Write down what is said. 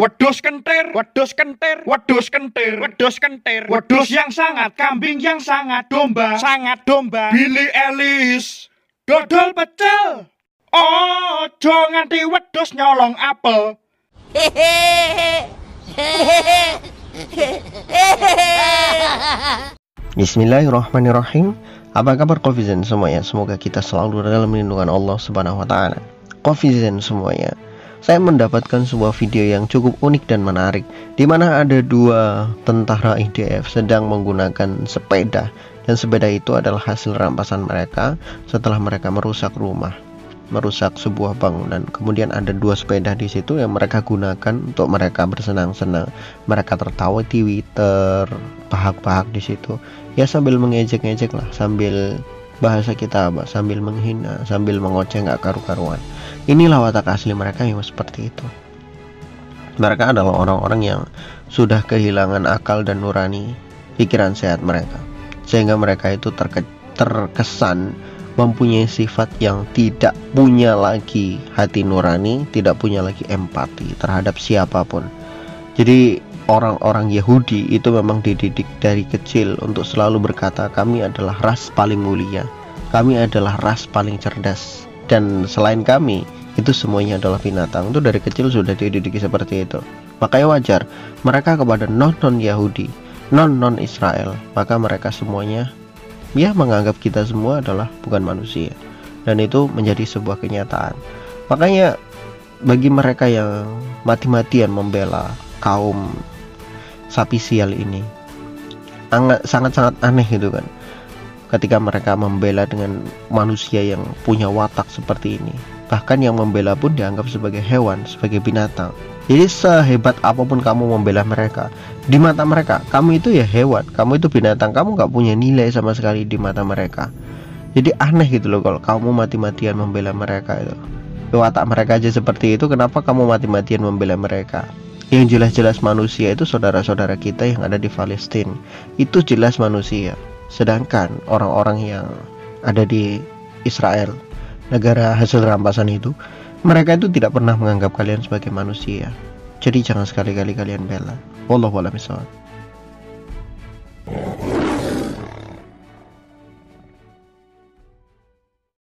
wedus kentir, wedus kentir, wedus kentir, wedus yang sangat, kambing yang sangat, domba, sangat domba, Billy Ellis, dodol pecel. Ojo nganti wedus nyolong apel. Bismillahirrahmanirrahim. Apa kabar Kofizen semuanya? Semoga kita selalu dalam lindungan Allah subhanahu wa ta'ala. Kofizen semuanya Saya mendapatkan sebuah video yang cukup unik dan menarik di mana ada dua tentara IDF sedang menggunakan sepeda Dan sepeda itu adalah hasil rampasan mereka setelah mereka merusak rumah merusak sebuah bangunan. Kemudian ada dua sepeda di situ yang mereka gunakan untuk mereka bersenang-senang. Mereka tertawa di terbahak-bahak di situ. Ya sambil mengejek-ngejek lah, sambil bahasa kita apa? Sambil menghina, sambil mengoceh nggak karu-karuan. Inilah watak asli mereka yang seperti itu. Mereka adalah orang-orang yang sudah kehilangan akal dan nurani pikiran sehat mereka. Sehingga mereka itu terke terkesan mempunyai sifat yang tidak punya lagi hati nurani, tidak punya lagi empati terhadap siapa pun. Jadi orang-orang Yahudi itu memang dididik dari kecil untuk selalu berkata kami adalah ras paling mulia, kami adalah ras paling cerdas dan selain kami itu semuanya adalah binatang. Itu dari kecil sudah dididik seperti itu. Makanya wajar mereka kepada non-non Yahudi, non-non Israel, maka mereka semuanya ya menganggap kita semua adalah bukan manusia dan itu menjadi sebuah kenyataan makanya bagi mereka yang mati-matian membela kaum sapi sial ini sangat-sangat aneh gitu kan ketika mereka membela dengan manusia yang punya watak seperti ini bahkan yang membela pun dianggap sebagai hewan sebagai binatang jadi sehebat apa pun kamu membela mereka, di mata mereka kamu itu ya hewan, kamu itu binatang, kamu nggak punya nilai sama sekali di mata mereka. Jadi aneh gitu loh kalau kamu mati-matian membela mereka itu. Watak mereka aja seperti itu, kenapa kamu mati-matian membela mereka? Yang jelas-jelas manusia itu saudara-saudara kita yang ada di Palestina. Itu jelas manusia. Sedangkan orang-orang yang ada di Israel, negara hasil rampasan itu, mereka itu tidak pernah menganggap kalian sebagai manusia. Jadi jangan sekali-kali kalian bela. Wallahu a'lam bishawab.